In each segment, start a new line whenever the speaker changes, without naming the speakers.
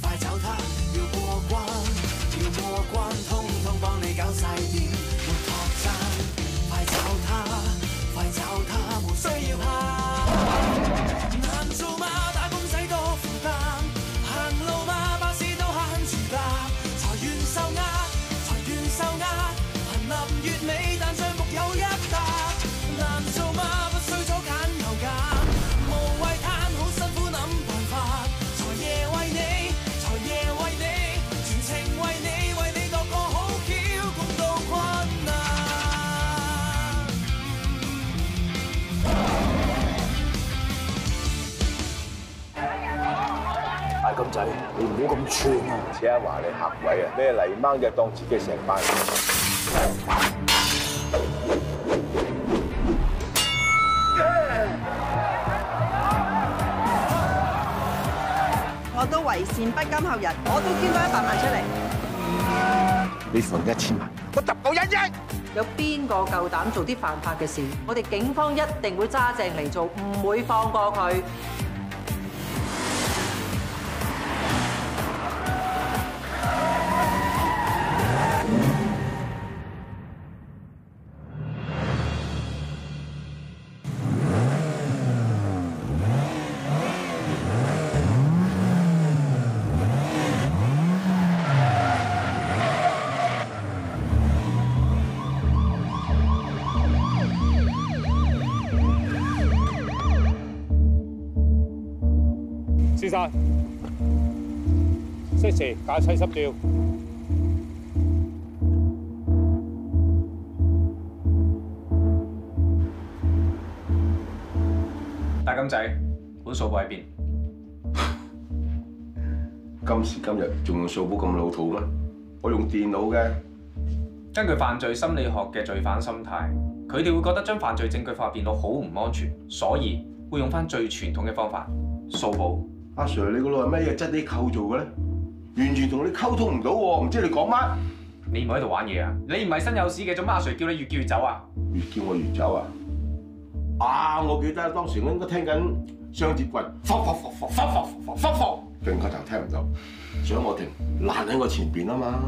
快走他，要过关，要过关，通通帮你搞晒掂，仔，你
唔好咁串啊！
似阿華你客位啊，咩泥掹就當自己成班。
我都為善不甘後人，我都捐多一百萬出嚟。
你份一千萬，我揼到一億。
有邊個夠膽做啲犯法嘅事？我哋警方一定會揸正嚟做，唔會放過佢。
識時架砌濕掉。
大金仔，本數簿喺邊？
今時今日仲用數簿咁老土咩？我用電腦嘅。
根據犯罪心理學嘅罪犯心態，佢哋會覺得將犯罪證據放入電腦好唔安全，所以會用翻最傳統嘅方法數簿。
阿 Sir，你個腦係咩嘢質地構造嘅咧？完全同你溝通唔到喎，唔知你講乜？
你唔好喺度玩嘢啊！你唔係身有屎嘅，做乜阿 Sir 叫你越叫越走啊？
越叫我越走啊！啊，我記得當時我應該聽緊雙截棍，霍霍霍霍霍霍霍霍霍，勁個頭聽唔到，想我停，爛喺我前邊啊嘛！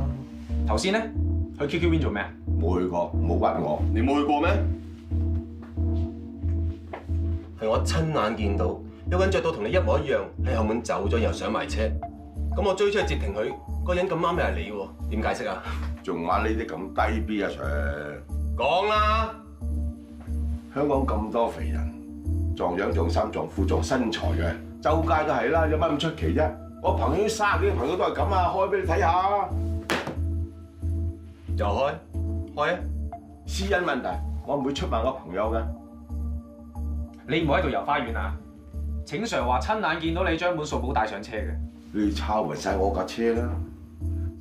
頭先咧去 QQ 邊做咩啊？
冇去過，冇屈我，你冇去過咩？
係我親眼見到有個人着到同你一模一樣，喺後門走咗，又上埋車。咁我追出去截停佢，個人咁啱又係你喎，點解釋啊？
仲玩呢啲咁低 B 啊 Sir？
講啦！
香港咁多肥人，撞樣撞衫撞褲撞身材嘅，周街都係啦，有乜咁出奇啫？我朋友卅幾個朋友都係咁啊，開俾你睇下。
又開開啊！
私隱問題，我唔會出賣我朋友嘅。
你唔好喺度遊花園啊！請 Sir 話親眼見到你將本數簿帶上車嘅。
你抄埋晒我架車啦，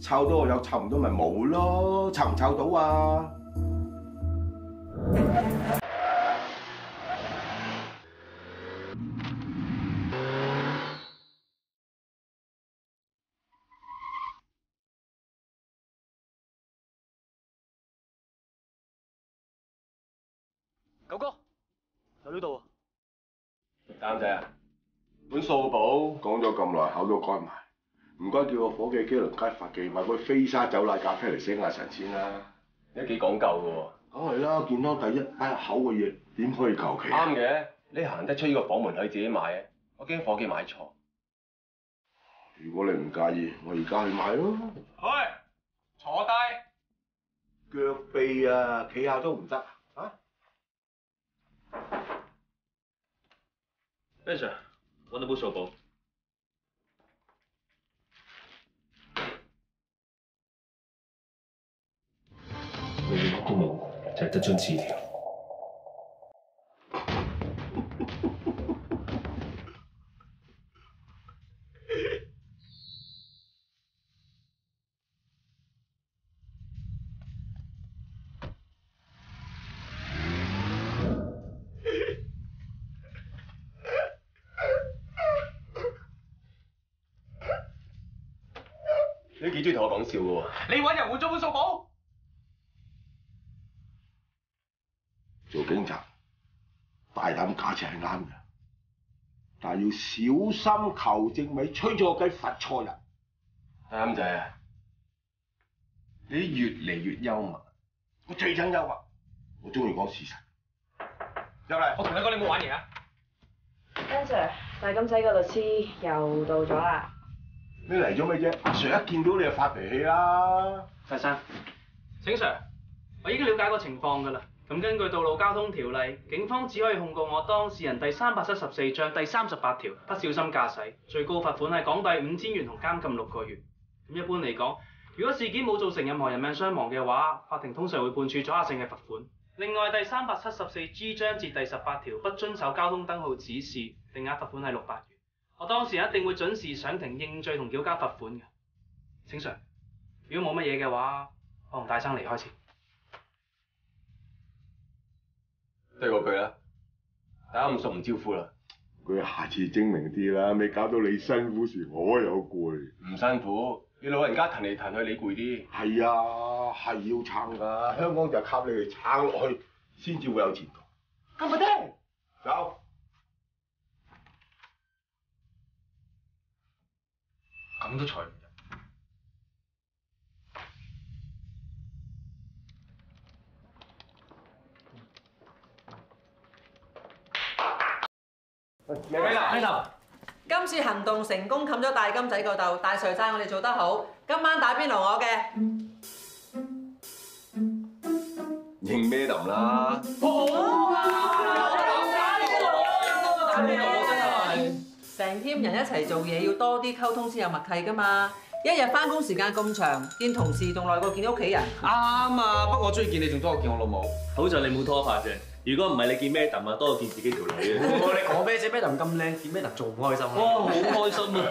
抄到我有，抄唔到咪冇咯，抄唔抄到啊？
九哥，喺呢度。
監仔啊，
本數簿講咗咁耐，口都乾埋，唔該叫個伙計基倫街發記買杯飛沙走奶咖啡嚟醒下神先啦。
你都幾講究嘅
梗係啦，健康第一，擺入口嘅嘢點可以求其
喎。？啱嘅，你行得出呢個房門可以自己買啊！我驚伙計買錯。
如果你唔介意，我而家去買咯。
去，坐低。
腳臂啊，企下都唔得啊
！Ben Sir，我们不收购
我们的公路才得出指笑嘅喎。
你揾人換咗本數簿？
做警察大膽假設係啱嘅，但係要小心求證，咪吹錯雞罰錯人。
啱仔啊！你越嚟越幽默。
我最憎幽默，我中意講事實。入嚟，
我同你講，你冇玩嘢啊
！Ben Sir，大金仔個律師又到咗啦。
你嚟咗咩啫？阿 Sir 一見到你就發脾氣啦。
費生，請 Sir，我已經了解個情況㗎啦。咁根據《道路交通條例》，警方只可以控告我當事人第三百七十四章第三十八條不小心駕駛，最高罰款係港幣五千元同監禁六個月。咁一般嚟講，如果事件冇造成任何人命傷亡嘅話，法庭通常會判處阻嚇性嘅罰款。另外，第三百七十四 G 章至第十八條不遵守交通燈號指示，定額罰款係六百元。我當時一定會準時上庭認罪同繳交罰款嘅。請 Sir，如果冇乜嘢嘅話，我同大生離開先。
都係嗰句啦，大家唔熟唔招呼啦。
佢下次精明啲啦，未搞到你辛苦時我又攰。
唔辛苦，你老人家騰嚟騰去，你攰啲。
係啊，係要撐㗎，香港就靠你哋撐落去，先至會有前途。咁唔啱聽？走。
咁都裁唔入。
咩咩啦？
呢度。
今次行動成功冚咗大金仔個竇，大 Sir 讚我哋做得好。今晚打邊爐我嘅。
認咩林啦？
Team 人一齊做嘢，要多啲溝通先有默契噶嘛。一日翻工時間咁長，見同事仲耐過見屋企人。
啱啊，不過我中意見你仲多過見我老母。
好在你冇拖拍啫，如果唔係你見 Madam 啊，多過見自己條女啊！
你講咩啫？Madam 咁靚，見 Madam 仲唔開心啊？
哇，好開心啊！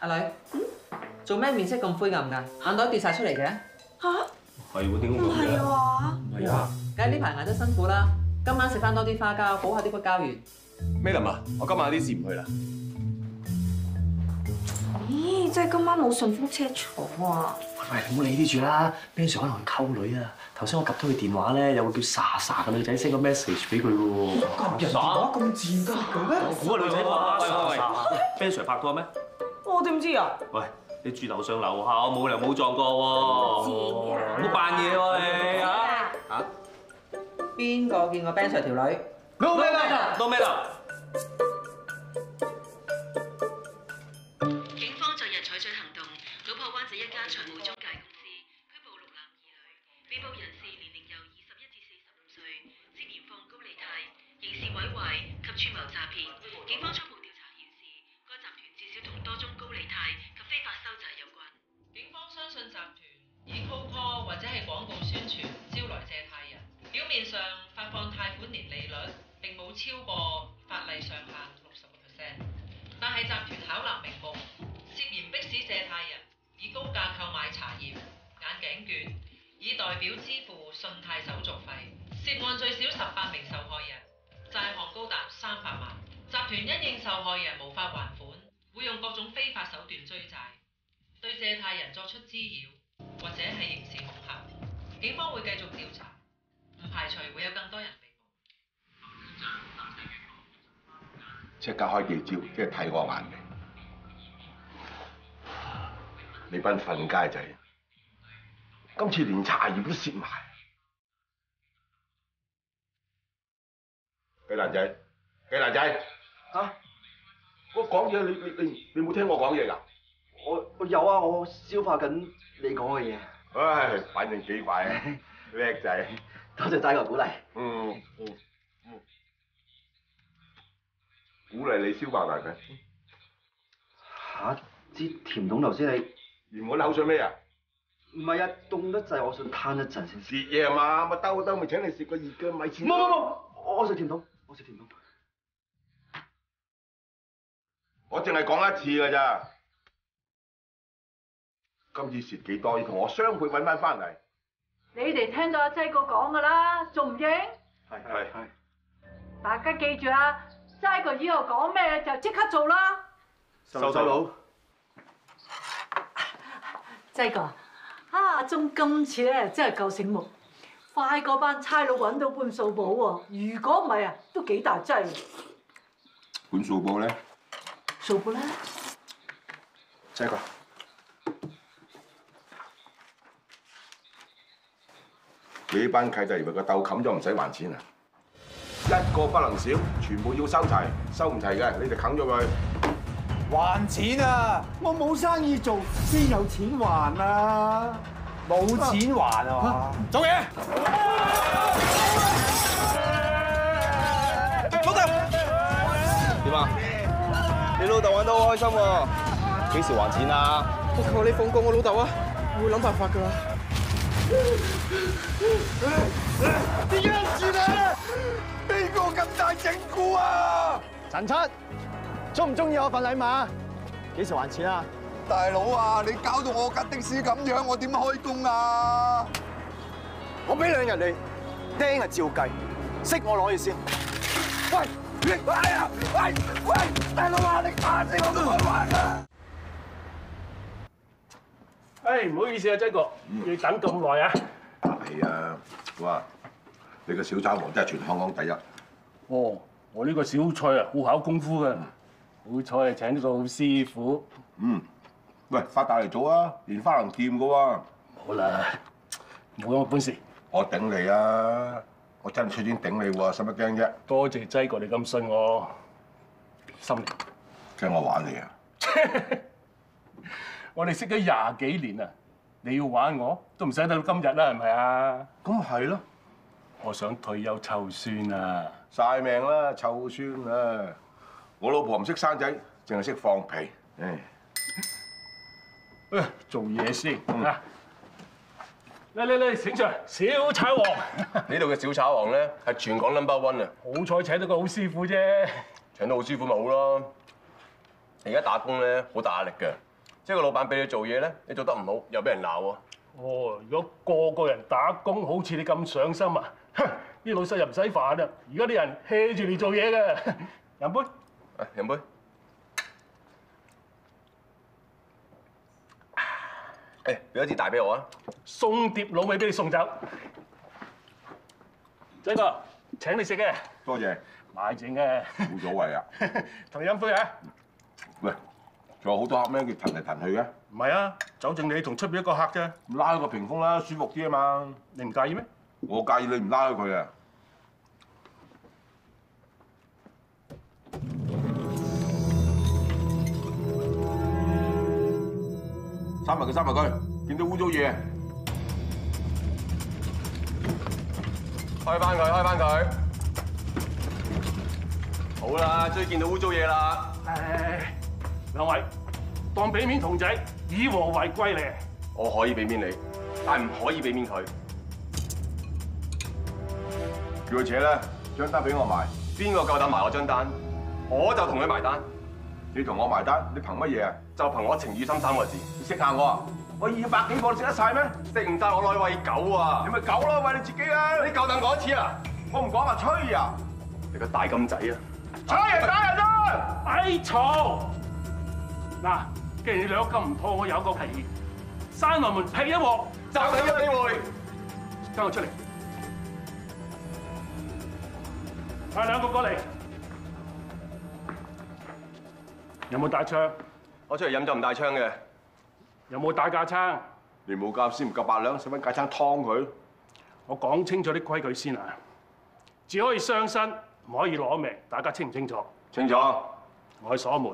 阿女，做咩面色咁灰暗㗎？眼袋跌晒出嚟嘅？
係喎，點解咁嘅？唔係啊！
梗係呢排捱得辛苦啦。今晚食翻多啲花膠，補下啲骨膠原。
Madam 啊？我今晚有啲事唔去啦。
咦，真係今晚冇順風車坐啊！
喂，你唔好理啲住啦，Ben Sir 可能去溝女啊。頭先我及到佢電話咧，有個叫莎莎嘅女仔 send 個 message 俾佢嘅喎。
人電話咁賤㗎咩？我估個女仔話喂喂喂，Ben Sir 拍拖咩？
我點知啊？
喂，你住樓上樓下，我冇理由冇撞過喎。唔好扮嘢喎你嚇嚇。
邊個見過 Ben Sir 條女
？No matter，no matter。
警搗破灣仔一家財務中
開記招，即係睇我眼眉。你班瞓街仔，今次連茶葉都蝕埋。雞蛋仔，雞蛋仔，嚇！我講嘢，你你你你冇聽我講嘢㗎？
我我有啊，我消化緊你講嘅嘢。
唉，反正幾快啊，叻仔。
多謝仔個鼓勵。
嗯嗯嗯，鼓勵你消化埋佢。
嚇！支甜筒頭先你
原本口水咩啊？
唔係啊，凍得滯，我想攤一陣先。
蝕嘢啊嘛，咪兜兜咪請你食個熱嘅米線。
冇冇冇，我食甜筒，我食甜筒。
我淨係講一次㗎咋，今次蝕幾多要同我雙倍揾翻翻嚟。
你哋聽到阿劑哥講噶啦，仲唔應？
係係係。
大家記住啊，齋哥以後講咩就即刻做啦。
收手佬，
劑哥，啊阿鐘今次咧真係夠醒目，快過班差佬揾到半數寶喎。如果唔係啊，都幾大劑。
半數簿咧，
數報啦，
這個你呢班契弟以為個竇冚咗唔使還錢啊？一個不能少，全部要收齊，收唔齊嘅你就啃咗佢。
還錢啊！我冇生意做，先有錢還啊！冇錢還啊嘛！做嘢！
老豆點啊？你老豆玩得好開心喎，幾時還錢啊？我求你放過我老豆啊！我會諗辦法㗎。
點解住你？邊個咁大整蠱啊？陳七，中唔中意我份禮物？幾時還錢啊？
大佬啊，你搞到我架的士咁樣，我點開工啊？
我俾兩日你，釘係照計，識我攞嘢先。喂，你哎呀，喂喂，大佬啊，你打死我都唔還啊！
誒，唔好意思啊，真哥，要等咁耐啊！
係啊，哇！你個小炒王真係全香港第一。
哦，我呢個小菜啊，好考功夫嘅，好彩係請到個好師傅。
嗯，喂，發大嚟做啊，連花能劍嘅喎。
好啦，冇咁嘅本事。
我頂你啊！我真係出錢頂你喎，使乜驚啫？
多謝擠哥你咁信我，心靈。
驚我玩你啊！
我哋識咗廿幾年啦，你要玩我都唔使等到今日啦，係咪啊？
咁係咯。
我想退休湊孫啊！
晒命啦，臭孫啊！我老婆唔識生仔，淨係識放屁。唉，
誒，做嘢先啊！嚟嚟嚟，醒上小炒王。
呢度嘅小炒王咧係全港 number one 啊！
好彩請到個好師傅啫。
請到好師傅咪好咯。而家打工咧好大壓力嘅，即係個老闆俾你做嘢咧，你做得唔好又俾人鬧喎。
哦，如果個個人打工好似你咁上心啊，哼啲老細又唔使煩啊！而家啲人 hea 住你做嘢嘅，飲杯。
誒，飲杯。誒，俾一支大俾我啊！
送碟老味俾你送走。仔哥，請你食嘅。
多謝。
買整嘅。
冇所謂啊。
同你飲杯啊！
喂，仲有好多客咩？叫騰嚟騰去嘅。
唔係啊，走正你同出邊一個客啫。
拉開個屏風啦，舒服啲啊嘛。
你唔介意咩？
我介意你唔拉開佢啊。三埋佢，三埋佢，見到污糟嘢。
開翻佢，開翻佢。好啦，終於見到污糟嘢啦。
誒，兩位當俾面童仔，以和為貴咧。
我可以俾面你，但唔可以俾面佢。
叫佢扯啦，張單俾我埋。
邊個夠膽埋我張單，我就同佢埋單。
你同我埋單，你憑乜嘢啊？
就憑我情義心三個字。
你識下我啊？我二百幾個你食得晒咩？
食唔晒我攞去餵狗啊！
你咪狗咯，喂你自己啊！
你夠膽講一次啊？
我唔講啊，吹啊！
你個大金仔啊！
吹人打人啦！咪嘈！嗱，既然你兩個咁唔妥，我有個提議，閂埋門劈一鑊，
就你個機會，
跟我出嚟。派兩個過嚟，有冇帶槍？
我出嚟飲酒唔帶槍嘅。
有冇帶架撐？
你冇教先唔夠八兩，使乜架撐劏佢？
我講清楚啲規矩先啊！只可以傷身，唔可以攞命，大家清唔清楚？
清楚。
我去鎖門。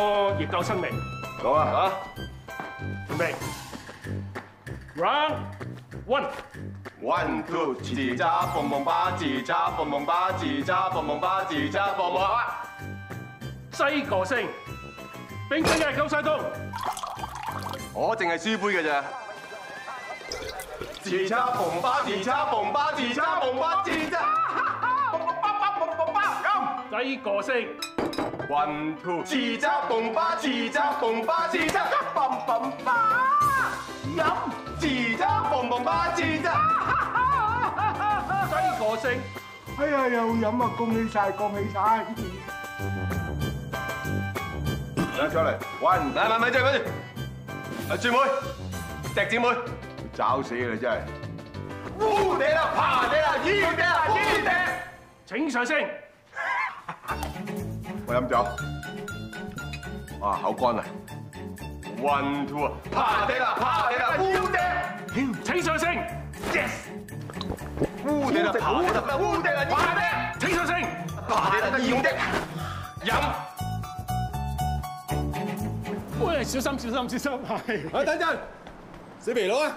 個亦夠生未？
講啊
嚇！
準備。Round one。
One two，自揸蹦蹦巴，自揸蹦蹦巴，自揸蹦蹦巴，自揸蹦蹦巴。
西個星，冰冰嘅夠晒鐘。
我淨係輸杯嘅啫。自揸蹦巴，自揸蹦巴，自揸蹦巴，自揸蹦蹦巴巴蹦蹦巴。
咁西個星。
One two，巴，自揸蹦巴，自揸蹦蹦巴。飲，自揸蹦蹦巴，自揸。
西個星。
哎呀，又飲啊！恭喜晒，恭喜晒！
嚟上嚟，喂，唔咪咪住咪住，阿豬妹，石姐妹，找死你真係！烏地啦，爬地啦，依地啦，依地。
請上升。
我飲酒。啊，口乾啊！One two 啊，爬地啦，爬地啦，烏地。
請上升。Yes。
烏地啦，爬地啦，烏地啦，爬地。
請上升。
爬地啦，要的。飲。
喂，小心小心小心，係。
啊，等陣，死皮佬啊！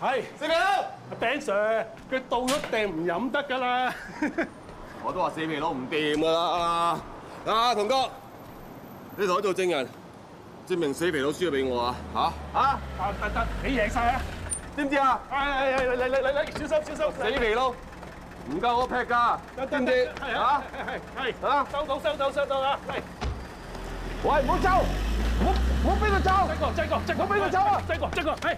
係。
死皮佬。
阿 Ben Sir，佢到咗訂唔飲得㗎啦。
我都話死皮佬唔掂㗎啦。啊，同哥，你同我做證人，證明死皮佬輸咗俾我啊！嚇
啊！得得，你贏晒啊！
知唔知啊？
係係係嚟嚟嚟嚟，小心小心！
死皮佬，唔夠我劈㗎，知唔知？
係啊係係啊！收到收到收到啊！係。
喂，唔好走，唔好唔好俾佢走！
擠過擠過擠過，
唔好俾佢走啊！
擠過擠過，係。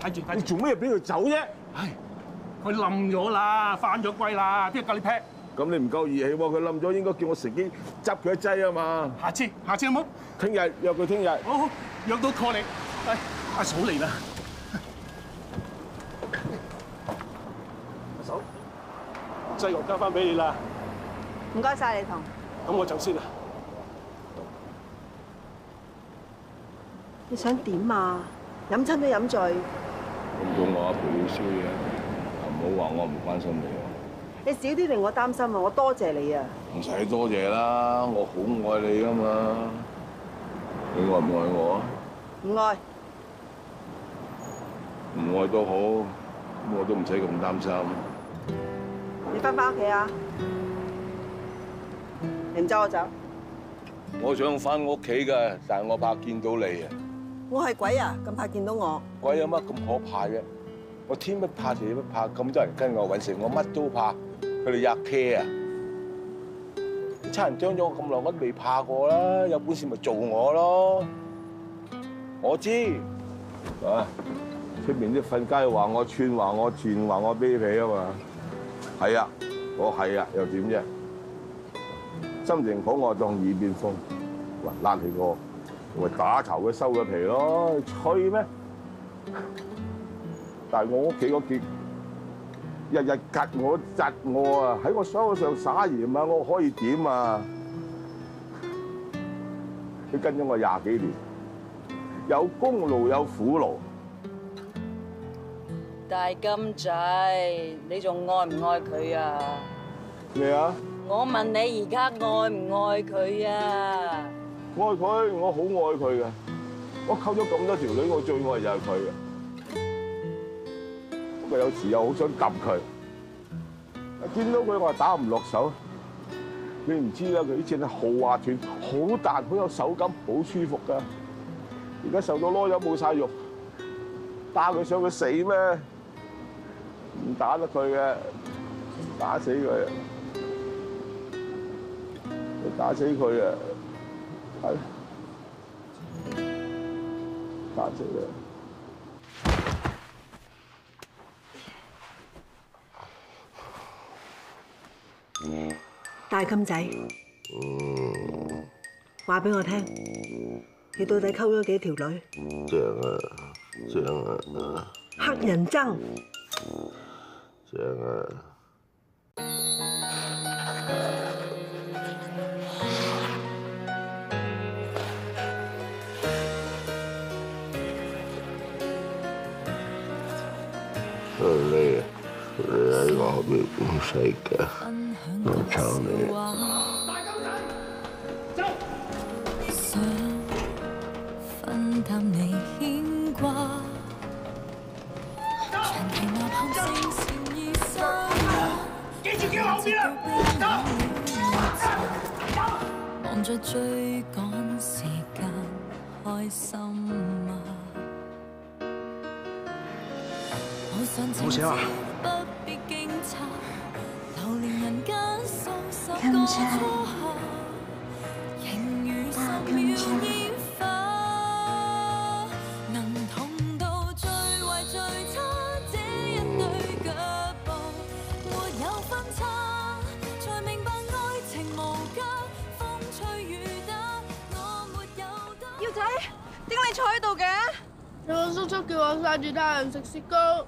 睇住睇住，
你做咩俾佢走啫？
唉，佢冧咗啦，翻咗歸啦，邊個教你劈？
咁你唔夠義氣喎，佢冧咗應該叫我乘機執佢一劑啊嘛！
下次下次好冇？
聽日約佢聽日。
好好，約到 call 你。係阿嫂嚟啦。阿嫂，劑藥交翻俾你啦。
唔該晒，李同。
咁我走先啦。
你想點啊？飲親都飲醉。
咁到我陪你宵夜，唔好話我唔關心你喎。
你少啲令我擔心啊！我多謝你啊！
唔使多謝啦，我好愛你噶嘛。你愛唔愛我啊？
唔愛。
唔愛都好，咁我都唔使咁擔心。
你翻返屋企啊！你唔走我走。
我想翻屋企㗎，但係我怕見到你啊！
我係鬼啊！咁怕見到我。
鬼有乜咁可怕嘅？我天不怕地不怕，咁多人跟我揾食，我乜都怕。佢哋吔 care 啊！差人將咗我咁耐，我未怕過啦。有本事咪做我咯！我知啊，出面啲瞓街話我串，話我賤，話我卑鄙啊嘛。係啊，我係啊，又點啫？心情好我當耳邊風，喂，拉起個，咪打球佢收個皮咯，吹咩？但係我屋企嗰件日日吉我窒我啊，喺我手上撒鹽啊，我可以點啊？佢跟咗我廿幾年，有功勞有苦勞。
大金仔，你仲愛唔愛佢啊？
咩啊？
我問你而家愛唔愛佢啊？
愛佢，我好愛佢嘅。我溝咗咁多條女，我最愛就係佢嘅。不過有時又好想撳佢，見到佢我打唔落手。你唔知啦，佢呢隻係豪華團，好彈，好有手感，好舒服㗎。而家受到攞咗冇晒肉，打佢想佢死咩？唔打得佢嘅，打死佢！打死佢啊！打死佢！
大金仔，話俾我聽，你到底溝咗幾條女？
正啊，正啊，
黑人憎。
正啊！後邊唔使嘅，我撐你。
想分擔你牽掛，長期吶喊聲纏於心。記住叫後邊啊！忙着追趕時間，開心嗎？我想沒有分岔，才明白愛情無價，風吹雨打，
坐喺度嘅？
有個叔叔叫我曬住太陽食雪糕，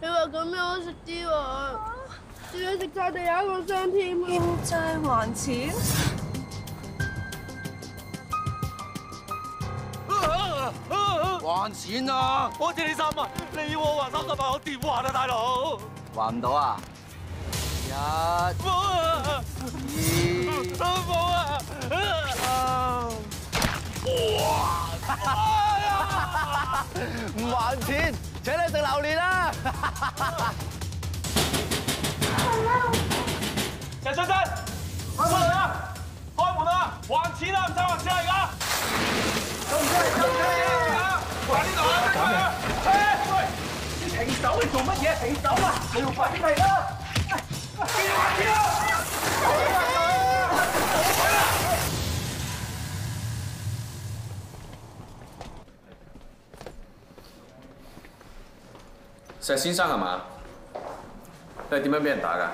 你話咁樣好食啲喎，仲要食晒地下個箱添啊！
欠債還錢？
還錢啊！
我借你三萬，你要我還三十萬，我點還啊，大佬？
還唔到啊！一、
冇啊！
二、
冇啊！
唔還錢，請你食榴蓮啦！
陳先生，開門啊！開門啊！還錢啊！唔使還錢啊！而家收唔收？收唔收啊？還呢度啊！咁樣，喂，你停手！你做乜嘢？停手啊！你要快啲嚟啦！邊個還錢啊？
石先生係嘛？你係點樣俾人打㗎？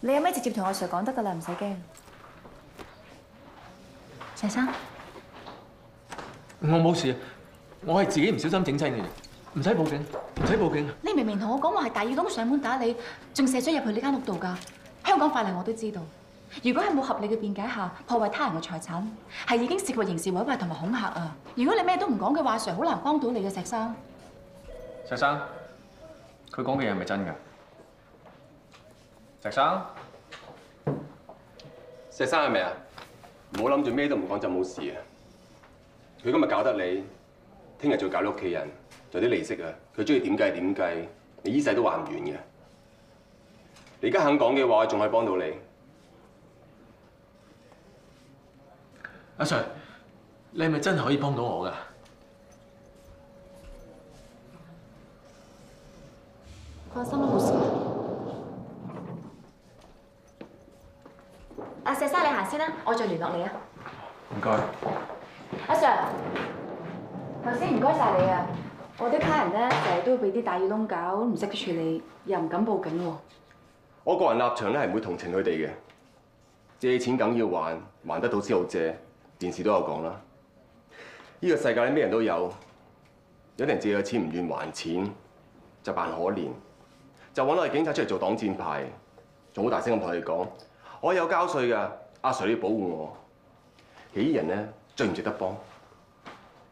你有咩直接同阿 Sir 講得㗎啦，唔使驚。石生，
我冇事，我係自己唔小心整親你哋，唔使報警，唔使報警。
你明明同我講話係大耳窿上門打你，仲射咗入去呢間屋度㗎。香港法例我都知道，如果係冇合理嘅辯解下破壞他人嘅財產，係已經涉及刑事毀壞同埋恐嚇啊！如果你咩都唔講嘅話，Sir 好難幫到你嘅石生。
石生，佢講嘅嘢係咪真㗎？石生，
石生係咪啊？唔好諗住咩都唔講就冇事啊！佢今日搞得你，聽日就搞你屋企人，仲有啲利息啊！佢中意點計點計，你依世都還唔完嘅。你而家肯講嘅話，仲可以幫到你。
阿 Sir，你係咪真係可以幫到我㗎？
放心啦，冇事。阿石生，你行先啦，我再聯絡你啊。
唔該。
阿 Sir，頭先唔該晒你啊！我啲卡人咧成日都會俾啲大耳窿搞，唔識得處理，又唔敢報警喎。
我個人立場咧係唔會同情佢哋嘅，借錢梗要還，還得到先好借。電視都有講啦，呢個世界咧咩人都有，有啲人借咗錢唔願還錢，就扮可憐，就揾我哋警察出嚟做擋箭牌，仲好大聲咁同你講，我有交税㗎，阿 Sir 你要保護我。其實呢人咧最唔值得幫。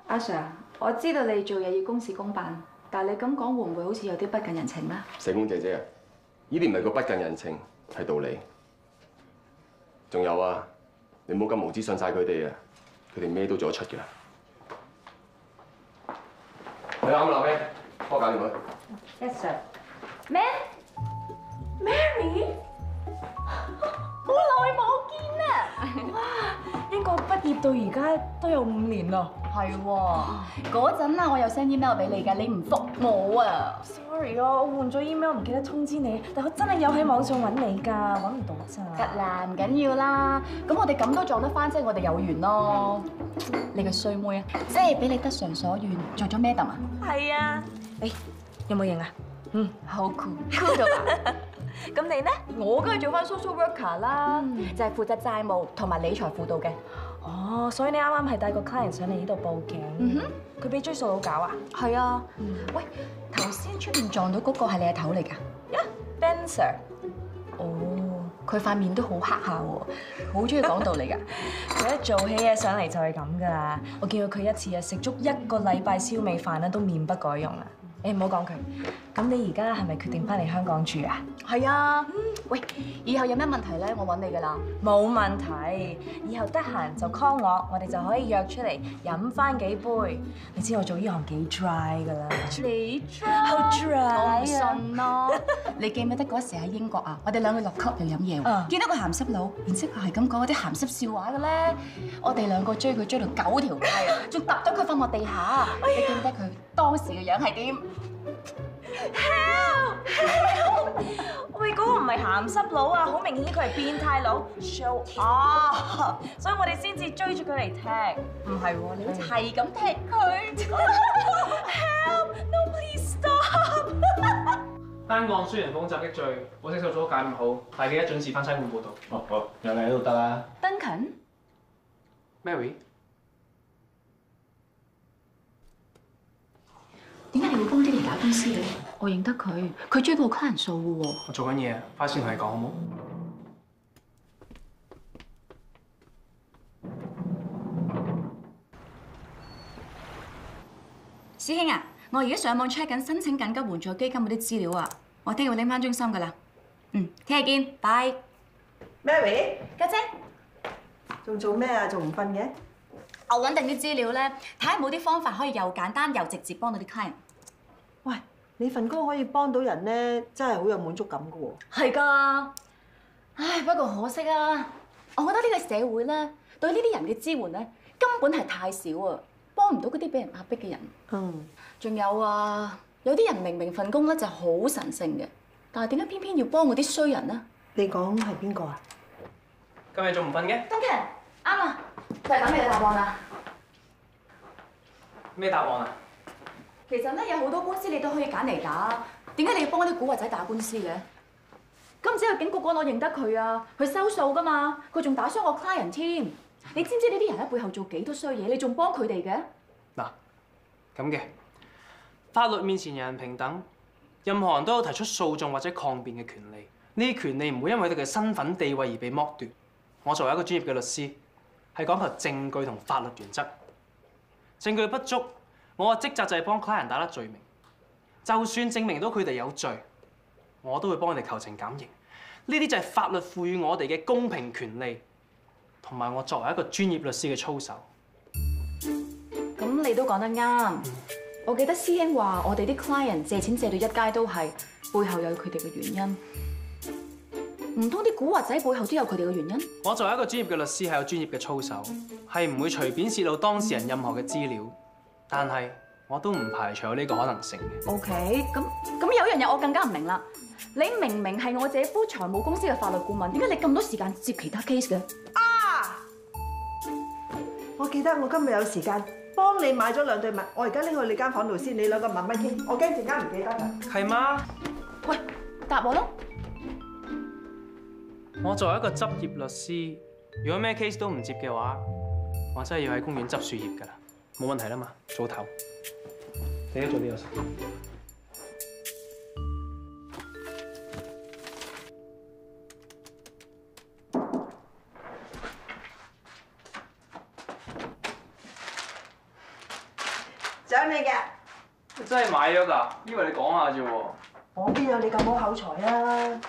阿 Sir，我知道你做嘢要公事公辦，但係你咁講會唔會好似有啲不近人情咧？
社工姐姐啊，呢啲唔係個不近人情，係道理。仲有啊，你唔好咁無知信晒佢哋啊，佢哋咩都做得出嘅。你啱啦咩？幫我搞掂佢。
Yes sir。咩？Mary，好耐冇見啦！哇，英國畢業到而家都有五年啦。係喎，嗰陣啊，我有 send email 俾你㗎，你唔覆我啊。
Sorry 啊，我換咗 email 唔記得通知你，但我真係有喺網上揾你㗎，揾唔到咋。
得啦，唔緊要啦。咁我哋咁都撞得翻，即係我哋有緣咯。你個衰妹啊，即係俾你得償所願，做咗 madam 啊？
係啊，誒有冇型啊？
嗯，好 cool，cool 到爆。
咁你呢？
我梗係做翻 social worker 啦，就係負責債務同埋理財輔導嘅。
哦，所以你啱啱係帶個 client 上嚟呢度報警。
嗯哼，
佢俾追數佬搞啊？
係啊。喂，頭先出面撞到嗰個係你阿頭嚟㗎？
呀，Ben Sir。
哦，佢塊面都好黑下喎，好中意講道理㗎。
佢一做起嘢上嚟就係咁㗎啦。我見過佢一次啊，食足一個禮拜燒味飯咧，都面不改容啊。誒唔好講佢。咁你而家係咪決定翻嚟香港住啊？
係啊。喂，以後有咩問題咧，我揾你噶啦。
冇問題，以後得閒就 call 我，我哋就可以約出嚟飲翻幾杯。你知我做呢行幾 dry 噶啦。
你 dry？
好 dry
我唔信咯。你記唔記得嗰時喺英國啊？我哋兩個落 club 度飲嘢喎，見到個鹹濕佬，然之後係咁講嗰啲鹹濕笑話嘅咧。我哋兩個追佢追到九條街啊，仲揼咗佢瞓落地下。你記唔記得佢當時嘅樣係點？
Help！Help！喂，嗰個唔係鹹濕佬啊，好明顯佢係變態佬，show off，所以我哋先至追住佢嚟踢。
唔係喎，你好似係咁踢佢。
Help！No，please stop！
單案雖然風襲擊罪，保釋手續解唔好，但記得準時翻西貢報道。
哦好，有你喺度得啦。
Duncan，會幫爹哋打官司嘅？我認得佢，佢追過卡人數嘅喎。
我做緊嘢，翻先同你講好冇？
師兄啊，我而家上網 check 緊申請緊急援助基金嗰啲資料啊，我聽日會拎翻中心噶啦。嗯，聽日見，拜。
Mary，
家姐，
仲做咩啊？仲唔瞓嘅？
我揾定啲資料咧，睇下有冇啲方法可以又簡單又直接幫到啲 client。
喂，你份工可以幫到人咧，真係好有滿足感噶喎。
係㗎，唉，不過可惜啊，我覺得呢個社會咧對呢啲人嘅支援咧根本係太少啊，幫唔到嗰啲俾人壓迫嘅人。
嗯，
仲有啊，有啲人明明份工咧就好神聖嘅，但係點解偏偏要幫嗰啲衰人咧？
你講係邊個啊？
今日仲唔瞓嘅
？Duncan，啱啦，就係等你嘅答案啦。
咩答案啊？
其實咧有好多官司你都可以揀嚟打，點解你要幫嗰啲古惑仔打官司嘅？咁唔知有警局講我認得佢啊，佢收數噶嘛，佢仲打傷我 client 添。你知唔知呢啲人喺背後做幾多衰嘢？你仲幫佢哋嘅？
嗱，咁嘅法律面前人人平等，任何人都有提出訴訟或者抗辯嘅權利。呢啲權利唔會因為佢哋嘅身份地位而被剝奪。我作為一個專業嘅律師，係講求證據同法律原則。證據不足，我嘅職責就係幫 client 打甩罪名。就算證明到佢哋有罪，我都會幫佢哋求情減刑。呢啲就係法律賦予我哋嘅公平權利，同埋我作為一個專業律師嘅操守。
咁你都講得啱。我記得師兄話我哋啲 client 借錢借到一街都係，背後有佢哋嘅原因。唔通啲古惑仔背後都有佢哋嘅原因？
我作為一個專業嘅律師，係有專業嘅操守，係唔會隨便泄露當事人任何嘅資料。但係我都唔排除有呢個可能性嘅。
OK，咁咁有樣嘢我更加唔明啦。你明明係我姐夫財務公司嘅法律顧問，點解你咁多時間接其他 case 嘅？
啊我記得我今日有時間幫你買咗兩對襪，我而家拎去你間房度先，你兩個慢慢傾，我驚陣間唔記得啊。
係嗎？
喂，答我咯。
我作為一個執業律師，如果咩 case 都唔接嘅話，我真係要喺公園執樹葉㗎啦，冇問題啦嘛，早唞。你都做呢個事。
獎你嘅，
真係買咗㗎？以為你講下啫喎。
我邊有你咁好口才啊？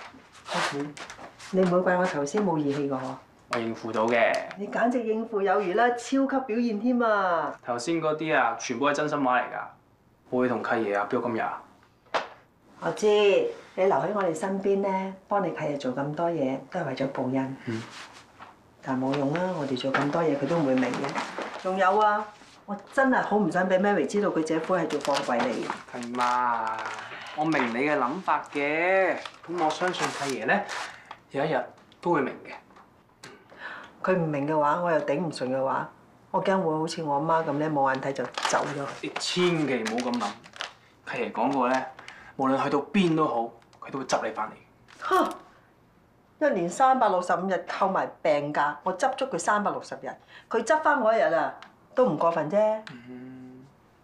你唔會怪我頭先冇義氣㗎嗬？
我應付到嘅。
你簡直應付有餘啦，超級表現添啊！
頭先嗰啲啊，全部係真心話嚟㗎。我會同契爺啊，標今日啊。
我知你留喺我哋身邊咧，幫你契爺做咁多嘢，都係為咗報恩。
嗯。
但系冇用啦，我哋做咁多嘢，佢都唔會明嘅。仲有啊，我真係好唔想俾 Mary 知道佢姐夫係做貨櫃嚟嘅。
係嘛？我明你嘅諗法嘅，咁我相信契爺咧，有一日都會明嘅。
佢唔明嘅話，我又頂唔順嘅話，我驚會好似我媽咁咧，冇眼睇就走咗。
你千祈唔好咁諗。契爺講過咧，無論去到邊都好，佢都會執你翻嚟。
哼！一年三百六十五日扣埋病假，我執足佢三百六十日，佢執翻我一日啊，都唔過分啫。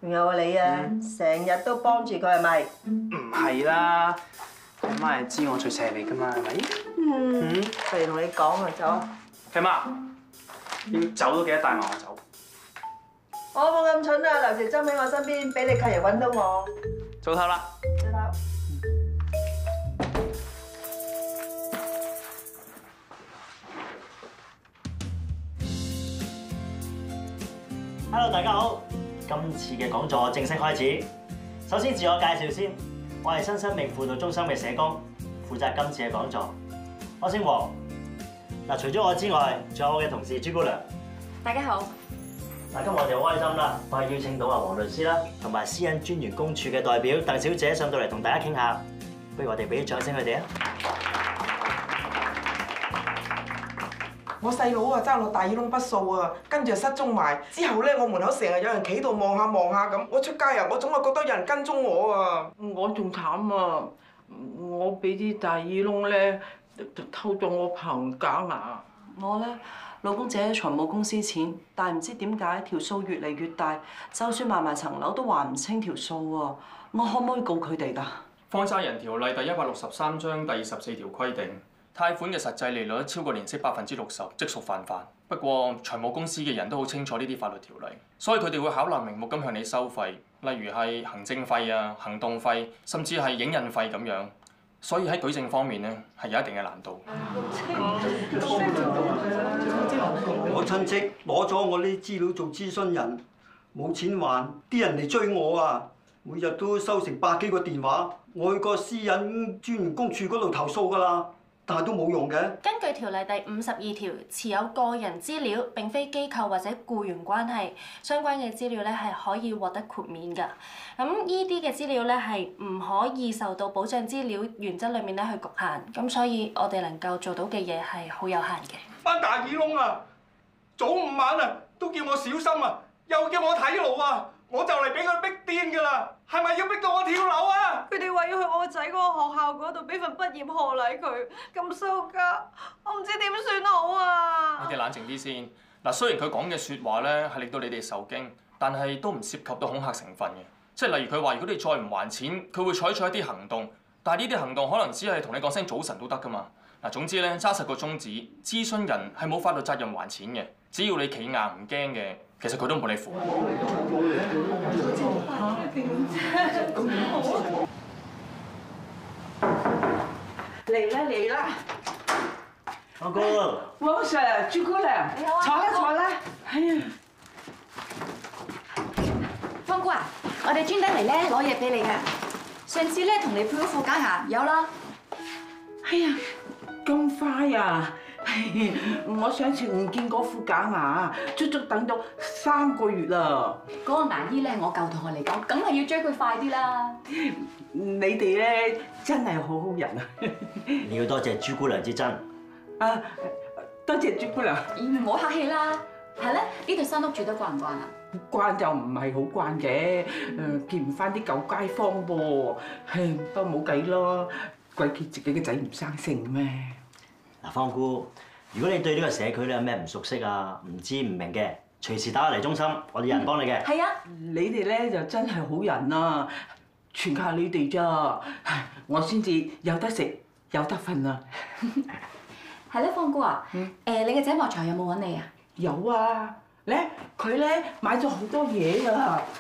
仲有啊你啊，成日都幫住佢係咪？
唔係啦，阿媽係知我最錫你㗎嘛，係咪？
嗯，嚟同你講啊，走。
契媽，要走都記得帶埋我走。
我冇咁蠢啊，留條針喺我身邊，俾你契爺揾到我。
早唞啦。
早唞。
Hello，大家好！今次嘅講座正式開始。首先自我介紹先，我係新生命輔導中心嘅社工，負責今次嘅講座。我姓黃。嗱，除咗我之外，仲有我嘅同事朱姑娘。
大家好。
嗱，今日我哋好開心啦，我係邀請到阿黃律師啦，同埋私隱專員公署嘅代表鄧小姐上到嚟同大家傾下。不如我哋俾啲掌聲佢哋啊！
我細佬啊爭落大耳窿不數啊，跟住就失蹤埋。之後咧，我門口成日有人企度望下望下咁。我出街啊，我總係覺得有人跟蹤我啊。
我仲慘啊！我俾啲大耳窿咧偷咗我棚假牙。
我咧
老公借咗財務公司錢，但係唔知點解條數越嚟越大，就算賣埋層樓都還唔清條數喎。我可唔可以告佢哋㗎？
放債人條例第一百六十三章第二十四條規定，貸款嘅實際利率超過年息百分之六十，即屬犯法。不過財務公司嘅人都好清楚呢啲法律條例，所以佢哋會巧立名目咁向你收費，例如係行政費啊、行動費，甚至係影印費咁樣。所以喺舉證方面咧，係有一定嘅難度。
我親戚攞咗我啲資料做諮詢人，冇錢還，啲人嚟追我啊！每日都收成百幾個電話，我去個私隱專員公署嗰度投訴㗎啦，但係都冇用嘅。
根據條例第五十二條，持有個人資料並非機構或者僱員關係，相關嘅資料咧係可以獲得豁免㗎。咁依啲嘅資料咧係唔可以受到保障資料原則裏面咧去局限，咁所以我哋能夠做到嘅嘢係好有限嘅。
班大耳窿啊，早午晚啊都叫我小心啊，又叫我睇路啊，我就嚟俾佢逼癲㗎啦，係咪要逼到我跳樓啊？
佢哋話要去我個仔嗰個學校嗰度俾份畢業賀禮佢，咁羞家，我唔知點算好啊！
你哋冷靜啲先。嗱，雖然佢講嘅説話咧係令到你哋受驚，但係都唔涉及到恐嚇成分嘅。即係例如佢話，如果你再唔還錢，佢會採取一啲行動。但係呢啲行動可能只係同你講聲早晨都得㗎嘛。嗱，總之咧揸實個宗旨，諮詢人係冇法律責任還錢嘅。只要你企硬唔驚嘅，其實佢都冇你符。
嚟啦嚟啦！
阿哥，
王 Sir，朱姑娘，坐啦坐啦。哎呀，
方姑啊，我哋專登嚟咧攞嘢俾你噶。上次咧同你配嗰副假牙有啦。
哎呀，咁快啊！我上次唔見嗰副假牙，足足等咗三個月啦。
嗰個牙醫咧，我舊同學嚟講，梗係要追佢快啲啦。
你哋咧真係好好人啊！
你要多謝朱姑娘之真。
啊，多謝朱姑娘。
唔好客氣啦。係咧，呢度新屋住得慣唔慣啊？
慣就唔係好慣嘅，誒見唔翻啲舊街坊噃，唉，不過冇計咯，鬼叫自己嘅仔唔生性咩？
嗱，方姑，如果你對呢個社區咧有咩唔熟悉啊、唔知唔明嘅，隨時打嚟中心，我哋有人幫你嘅。
係啊，
你哋咧就真係好人啊，全靠你哋咋，唉我先至有得食有得瞓啊！
係咧，方姑啊，誒，你嘅仔莫財有冇揾你啊？
有啊，咧佢咧買咗好多嘢㗎，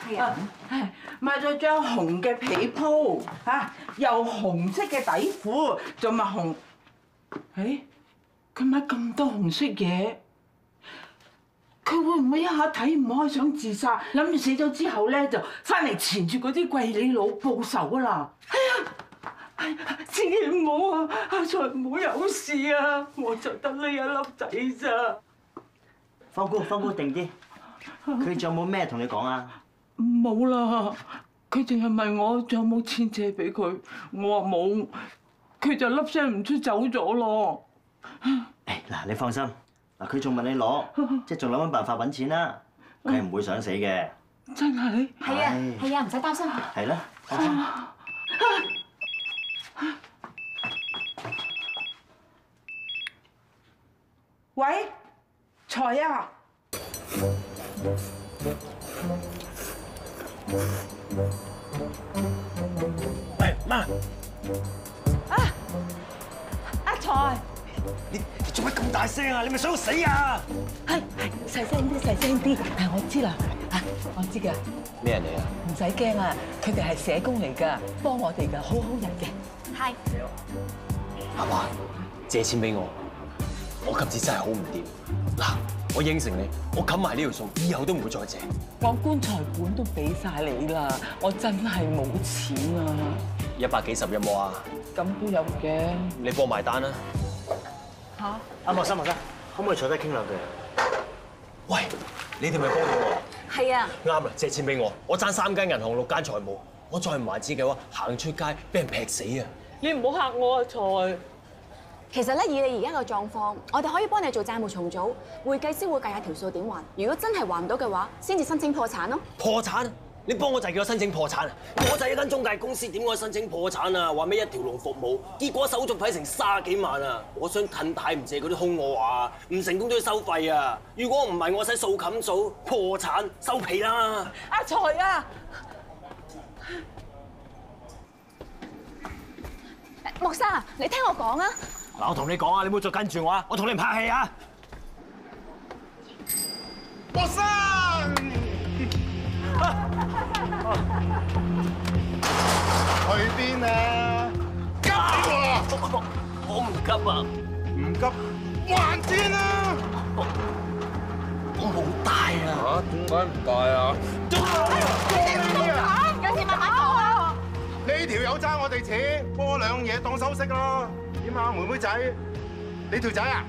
係啊，
係買咗張紅嘅被鋪嚇，又紅色嘅底褲，仲買紅，誒，佢買咁多紅色嘢，佢會唔會一下睇唔開想自殺，諗住死咗之後咧就翻嚟纏住嗰啲貴利佬報仇啊啦？哎呀！千祈唔好啊！阿財唔好有事啊！我就得呢一粒仔咋。
方姑，方姑定啲。佢仲有冇咩同你講啊？
冇啦，佢淨係問我仲有冇錢借俾佢，我話冇，佢就粒聲唔出走咗咯。
誒嗱，你放心，嗱佢仲問你攞，即係仲諗緊辦法揾錢啦。佢係唔會想死嘅。
真係？
係啊，係啊，唔使擔心。
係啦，放心。
喂，財啊！
喂，媽，
啊，阿財，
你你做乜咁大聲啊？你咪想我死啊？
係係細聲啲，細聲啲。係我知啦，啊我知㗎，
咩人嚟啊？
唔使驚啊，佢哋係社工嚟㗎，幫我哋㗎，好好人嘅。
係。
阿華，借錢俾我，我今次真係好唔掂。嗱，我應承你，我冚埋呢條數，以後都唔會再借。
我棺材本都俾晒你啦，我真係冇錢啊！
一百幾十有冇啊？
咁都有嘅。
你幫埋單啦。
嚇！
阿莫生，莫生，可唔可以坐低傾兩句？
喂，你哋咪幫到我。
係啊。
啱啦，借錢俾我，我爭三間銀行六間財務，我再唔還錢嘅話，行出街俾人劈死啊！
你唔好嚇我啊，財。
其實咧，以你而家嘅狀況，我哋可以幫你做債務重組，會計師會計下條數點還。如果真係還唔到嘅話，先至申請破產咯。
破產？你你幫我仔叫我申請破產啊！我仔一間中介公司點可以申請破產啊？話咩一條龍服務，結果手續費成卅幾萬啊！我想近太唔借嗰啲空我話，唔成功都要收費啊！如果唔係我使數冚數破產收皮啦！
阿財啊！
莫生啊，你聽我講啊！
嗱，我同你講啊，你唔好再跟住我啊！我同你唔拍戲啊！
莫生，去邊啊？急啊！
我唔急啊！
唔急，還錢啊！
我冇帶啊！
嚇？點解唔帶啊？
有事慢慢講啊！
呢條友爭我哋錢，波兩嘢當收息咯。點啊，妹妹仔？你條仔啊？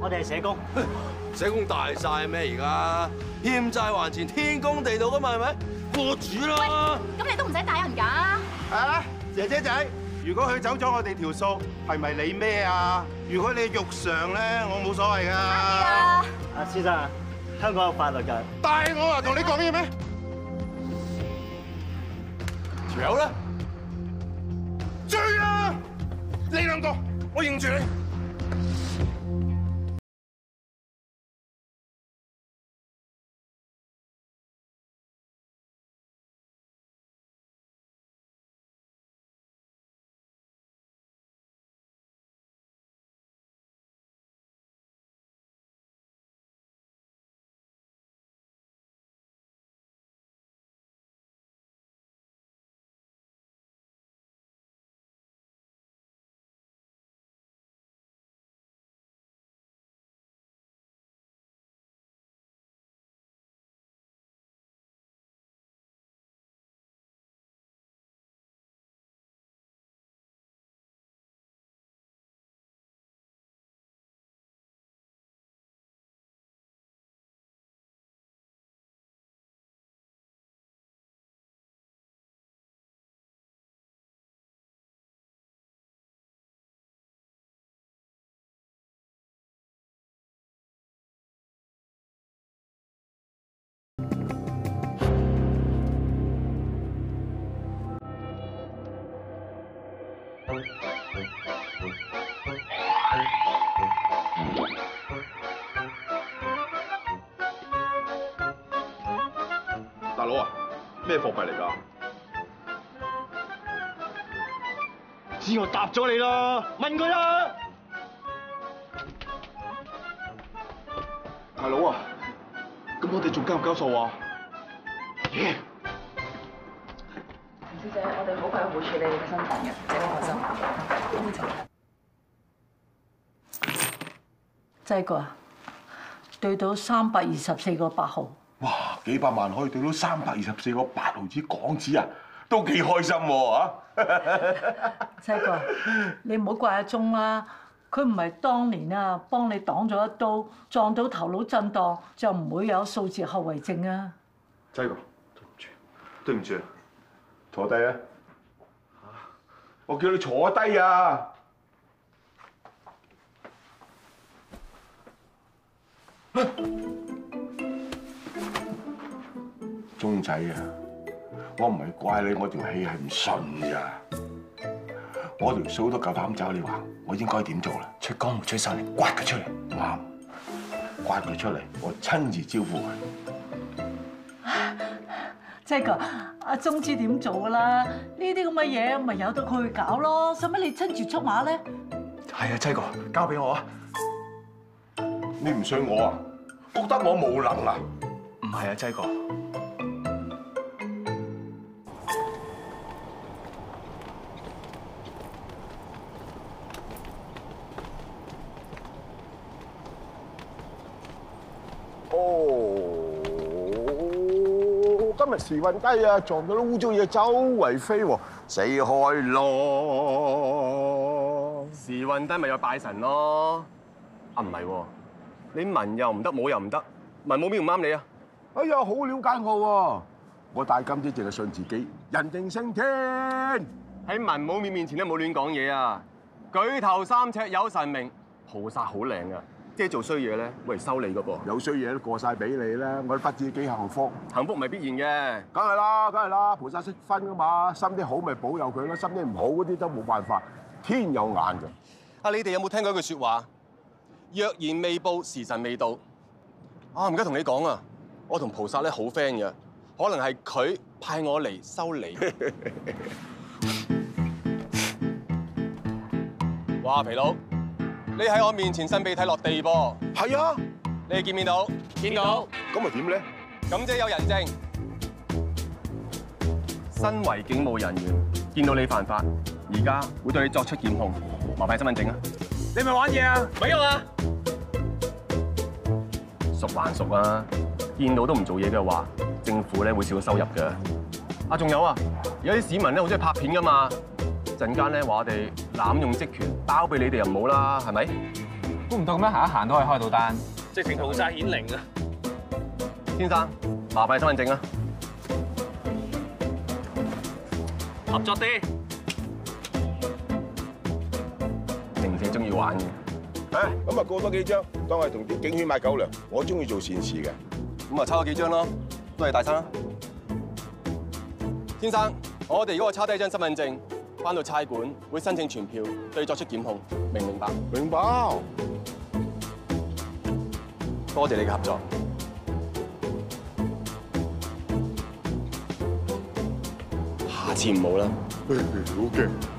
我哋係社工。
社工大晒咩而家？欠債還錢，天公地道噶嘛係咪？過主啦！
咁你都唔使带人㗎。
啊，姐姐仔，如果佢走咗我哋條數，係咪你咩啊？如果你肉償咧，我冇所謂㗎。
阿先生啊，香港有法律㗎。
但係我啊同你講嘢咩？條友咧，追啊！你兩個，我認住你。
大佬啊，咩貨幣嚟㗎？
知我答咗你啦，問佢啦。
大佬啊，咁我哋仲交唔交數啊？耶！
小姐，我哋好快會處理你嘅身份嘅，請你放心。
擠哥啊，對到三百二十四個八號，
哇！幾百萬可以兌到三百二十四個八毫子港紙啊，都幾開心喎啊！
擠哥，你唔好怪阿鐘啦，佢唔係當年啊幫你擋咗一刀，撞到頭腦震盪，就唔會有數字後遺症啊！
擠哥，對唔住，對唔住，
坐低啊！我叫你坐低啊！鐘仔啊，我唔係怪你，我條氣係唔順咋。我條數都夠膽走，你話我應該點做啦？出江湖出手嚟，刮佢出嚟。啱，刮佢出嚟，我親自招呼佢。
擠哥，阿鐘知點做噶啦？呢啲咁嘅嘢咪由得佢去搞咯，使乜你親自出馬咧？
係啊，擠哥，交俾我啊！
你唔信我啊？覺得我無能啊？
唔係啊，擠哥。
時運低啊，撞到啲污糟嘢周圍飛喎，死開咯！
時運低咪有拜神咯。啊唔係喎，你文又唔得，武又唔得，文武邊唔啱你啊？
哎呀，好了解我喎，我大金姐淨係信自己，人定勝天。
喺文武面面前都冇亂講嘢啊！舉頭三尺有神明，菩薩好靚啊！
即係做衰嘢咧，喂嚟收你噶噃。
有衰嘢都過晒俾你啦，我都不知幾幸福。
幸福唔係必然嘅，
梗係啦，梗係啦，菩薩識分噶嘛，心啲好咪保佑佢咯，心啲唔好嗰啲都冇辦法，天有眼㗎。
啊，你哋有冇聽過一句説話？若然未報，時辰未到。啊，唔該同你講啊，我同菩薩咧好 friend 嘅，可能係佢派我嚟收你。哇，皮佬，你喺我面前擤鼻涕落地噃？
係啊，
你見唔見到？見到。
咁咪點咧？
咁即係有人證。身為警務人員，見到你犯法，而家會對你作出檢控。麻煩身份證啊！
你咪玩嘢啊！咪用啊！
熟還熟啊！見到都唔做嘢嘅話，政府咧會少咗收入嘅。啊，仲有啊，有啲市民咧好中意拍片噶嘛，陣間咧話我哋濫用職權，包庇你哋又唔好啦，係咪？
估唔到咁樣行一行都可以開到單，
直情菩薩顯靈啊！
先生，麻煩身份證啊！
合作啲。
零舍中意玩嘅。
啊，咁啊過多幾張，當係同啲警犬買狗糧。我中意做善事嘅。
咁啊抄咗幾張咯，都係大生啦。先生，我哋如果抄低一張身份證，翻到差館會申請傳票，對你作出檢控，明唔明白？
明白。
多謝你嘅合作。下次唔好啦。
好嘅。